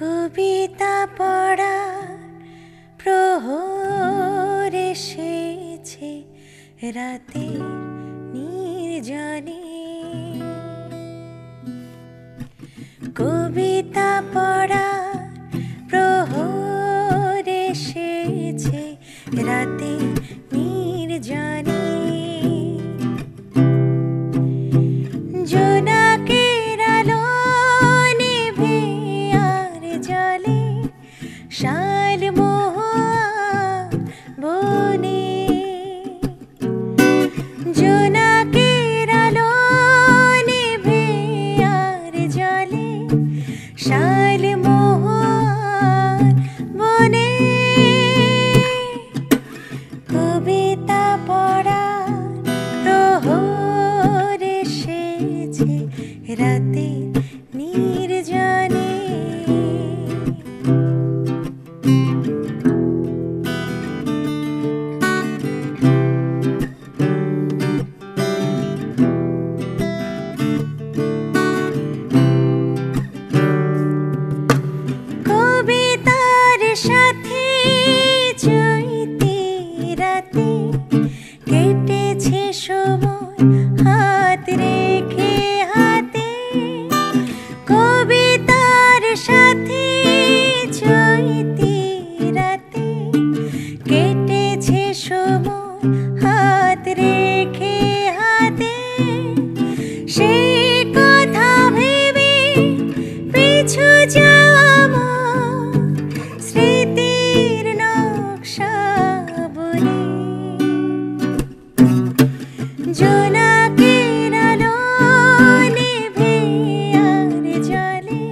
কবিতা পড়া প্রহর এসেছে রাতে নির্জনে। কবিতা সময় হাত রেখে হাতে, সে কথা ভেবে পিছু যাব স্মৃতির নকশা বলে। জোনাকের আলো নেভে আর জলে